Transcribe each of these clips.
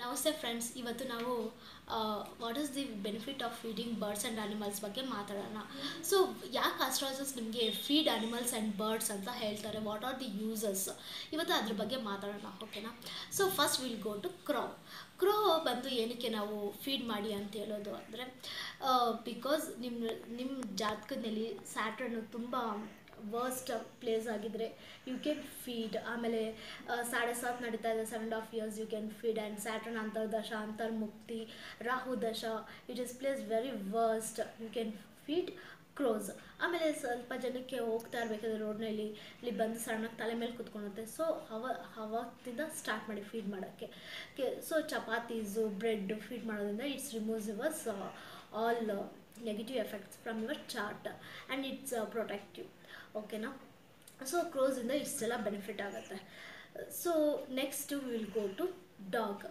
ನಮಸ್ತೆ ಫ್ರೆಂಡ್ಸ್ ಇವತ್ತು ನಾವು what is the benefit of feeding birds and animals ಬಗ್ಗೆ ಮಾತಾಡೋಣ. ಸೊ ಯಾಕೆ ಅಸ್ಟ್ರಾಲಜರ್ಸ್ ನಿಮಗೆ ಫೀಡ್ ಅನಿಮಲ್ಸ್ ಆ್ಯಂಡ್ ಬರ್ಡ್ಸ್ ಅಂತ ಹೇಳ್ತಾರೆ? ವಾಟ್ ಆರ್ ದಿ ಯೂಸಸ್ ಇವತ್ತು ಅದ್ರ ಬಗ್ಗೆ ಮಾತಾಡೋಣ ಓಕೆನಾ so first will go to crow crow ಬಂದು ಏನಕ್ಕೆ ನಾವು ಫೀಡ್ ಮಾಡಿ ಅಂತ ಹೇಳೋದು ಅಂದರೆ ಬಿಕಾಸ್ ನಿಮ್ಮ ನಿಮ್ಮ ಜಾತಕದಲ್ಲಿ ಸ್ಯಾಟ್ರನ್ನು ತುಂಬ ವರ್ಸ್ಟ್ ಪ್ಲೇಸ್ ಆಗಿದ್ದರೆ ಯು ಕ್ಯಾನ್ ಫೀಡ್ ಆಮೇಲೆ ಸಾಡೆ ಸಾತ್ ನಡೀತಾ ಇದೆ seven of years you can feed and Saturn ಅಂತರ್ದಶ ಅಂತರ್ಮುಕ್ತಿ ರಾಹು ದಶ it is place very worst you can feed crows ಆಮೇಲೆ ಸ್ವಲ್ಪ ಜನಕ್ಕೆ ಹೋಗ್ತಾ ಇರಬೇಕಾದ್ರೆ ರೋಡ್ನಲ್ಲಿ ಇಲ್ಲಿ ಬಂದು ಸಣ್ಣಗೆ ತಲೆ ಮೇಲೆ ಕುತ್ಕೊಳುತ್ತೆ ಸೊ ಅವ ಅವತ್ತಿಂದ ಸ್ಟಾರ್ಟ್ ಮಾಡಿ ಫೀಡ್ ಮಾಡೋಕ್ಕೆ. ಸೊ ಚಪಾತೀಸು ಬ್ರೆಡ್ ಫೀಡ್ ಮಾಡೋದ್ರಿಂದ it's removes yours all negative effects from your chart and it's protective ಓಕೆನಾ ಸೊ ಕ್ರೋಸಿಂದ ಇಷ್ಟೆಲ್ಲ ಬೆನಿಫಿಟ್ ಆಗುತ್ತೆ. So next will go to dog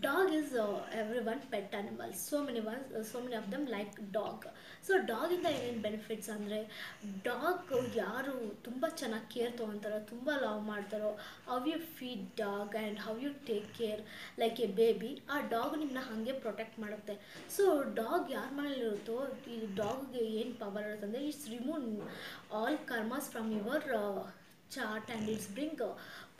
dog is every one pet animals so many one so many of them like dog so ಡಾಗಿಂದ ಏನೇನು benefits ಅಂದರೆ dog ಯಾರು ತುಂಬ ಚೆನ್ನಾಗಿ care ತೊಗೊತಾರೋ, ತುಂಬ ಲವ್ ಮಾಡ್ತಾರೋ how you feed dog and how you take care like a baby ಆ dog ನಿಮ್ಮನ್ನ ಹಾಗೆ ಪ್ರೊಟೆಕ್ಟ್ ಮಾಡುತ್ತೆ. ಸೊ ಡಾಗ್ ಯಾರ ಮನೇಲಿರುತ್ತೋ ಈ ಡಾಗ್ಗೆ ಏನು ಪವರ್ ಇರುತ್ತೆ ಅಂದರೆ it's remove all karmas from your and it's bring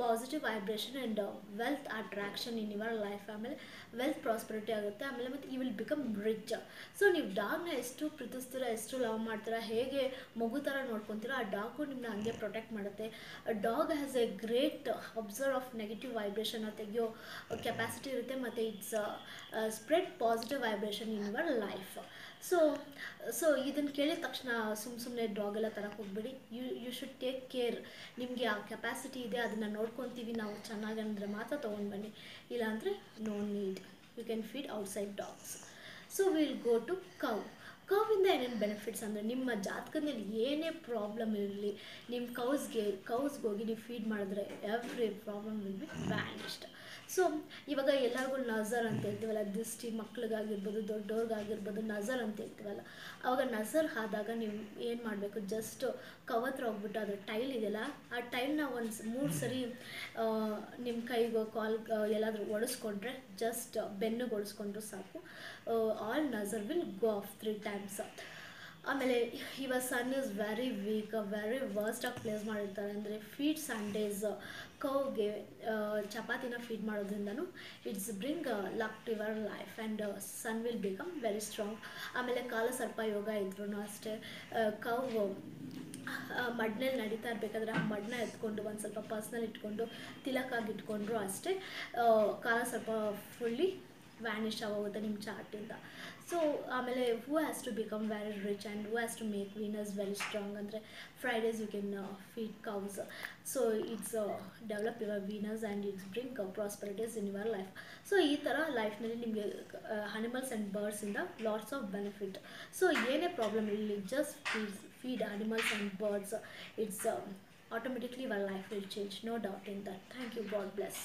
positive vibration and wealth attraction in your life ಆಮೇಲೆ ವೆಲ್ತ್ ಪ್ರಾಸ್ಪರಿಟಿ ಆಗುತ್ತೆ. ಆಮೇಲೆ ಮತ್ತು you will become rich so ನೀವು ಡಾಗ್ನ ಎಷ್ಟು ಪ್ರೀತಿಸ್ತೀರಾ, ಎಷ್ಟು ಲವ್ ಮಾಡ್ತೀರಾ, ಹೇಗೆ ಮಗು ಥರ ನೋಡ್ಕೊತೀರೋ, ಆ ಡಾಗು ನಿಮ್ಮನ್ನ ಹಂಗೆ ಪ್ರೊಟೆಕ್ಟ್ ಮಾಡುತ್ತೆ. Dog has a great observe of negative vibration ತೆಗೆಯೋ capacity ಇರುತ್ತೆ. ಮತ್ತು it's spread positive vibration in your life so so ಇದನ್ನು ಕೇಳಿದ ತಕ್ಷಣ ಸುಮ್ಮ ಸುಮ್ಮನೆ ಡಾಗ್ ಎಲ್ಲ ತರಕ್ಕೆ ಹೋಗ್ಬೇಡಿ. You you should take care ನಿಮಗೆ ಆ ಕೆಪಾಸಿಟಿ ಇದೆ, ಅದನ್ನು ನೋಡ್ಕೊತೀವಿ, ನಾವು ಚೆನ್ನಾಗಿ ಅಂದರೆ ಮಾತ್ರ ತೊಗೊಂಡು ಬನ್ನಿ. ಇಲ್ಲಾಂದರೆ no need you can feed outside dogs so will go to cow ಕವಿಂದ ಏನೇನು ಬೆನಿಫಿಟ್ಸ್ ಅಂದರೆ ನಿಮ್ಮ ಜಾತಕದಲ್ಲಿ ಏನೇ ಪ್ರಾಬ್ಲಮ್ ಇರಲಿ ನಿಮ್ಮ ಕೌಸ್ಗೆ ಕೌಸ್ಗೆ ಹೋಗಿ ನೀವು ಫೀಡ್ ಮಾಡಿದ್ರೆ every problem will be vanished so ಇವಾಗ ಎಲ್ಲರಿಗೂ ನಜರ್ ಅಂತ ಹೇಳ್ತೀವಲ್ಲ, ದೃಷ್ಟಿ ಮಕ್ಳಿಗಾಗಿರ್ಬೋದು ದೊಡ್ಡವ್ರಿಗಾಗಿರ್ಬೋದು ನಜರ್ ಅಂತ ಹೇಳ್ತೀವಲ್ಲ, ಅವಾಗ ನಜರ್ ಆದಾಗ ನೀವು ಏನು ಮಾಡಬೇಕು? ಜಸ್ಟ್ ಕವತ್ರ ಹೋಗ್ಬಿಟ್ಟು ಅದ್ರ ಟೈಲ್ ಇದೆಯಲ್ಲ, ಆ ಟೈಲ್ನ ಒಂದು ಮೂರು ಸರಿ ನಿಮ್ಮ ಕೈಗೋ, ಕಾಲ್ ಎಲ್ಲಾದರೂ ಒಡಿಸ್ಕೊಂಡ್ರೆ ಜಸ್ಟ್ ಬೆನ್ನಿಗೆ ಒಡಿಸ್ಕೊಂಡ್ರು ಸಾಕು all ನಜರ್ will go off three times ಆಮೇಲೆ ಇವಾಗ sun is very weak very ವರ್ಸ್ಟಾಗಿ place ಮಾಡಿರ್ತಾರೆ. ಅಂದರೆ ಫೀಡ್ ಸಂಡೇಸ್ ಕೌಗೆ ಚಪಾತಿನ feed ಮಾಡೋದ್ರಿಂದನೂ it's bring luck to your life and sun will become very strong ಆಮೇಲೆ ಕಾಲ ಸರ್ಪ ಯೋಗ ಇದ್ರೂ ಅಷ್ಟೇ. ಕೌ ಮಡ್ನಲ್ಲಿ ನಡೀತಾ ಇರಬೇಕಾದ್ರೆ ಆ ಮಡ್ನ ಎತ್ಕೊಂಡು ಒಂದು ಸ್ವಲ್ಪ ಪರ್ಸ್ನಲ್ ಇಟ್ಕೊಂಡು ತಿಲಕಾಗಿ ಇಟ್ಕೊಂಡ್ರು ಅಷ್ಟೇ. ಕಾಲ ಸ್ವಲ್ಪ ಫುಲ್ಲಿ ವ್ಯಾನಿಷ್ ಆಗೋಗುತ್ತೆ ನಿಮ್ಮ ಚಾರ್ಟಿಂದ ಸೊ ಆಮೇಲೆ who has to become very rich and who has to make Venus very strong ಅಂದರೆ Fridays you can feed cows so it's develop your Venus and it's bring prosperities in your life so ಈ ಥರ ಲೈಫ್ನಲ್ಲಿ ನಿಮಗೆ animals and ಬರ್ಡ್ಸಿಂದ lots of benefit so ಏನೇ problem ಇರಲಿ just feeds feed animals and birds it's automatically your life will change no doubt in that thank you God bless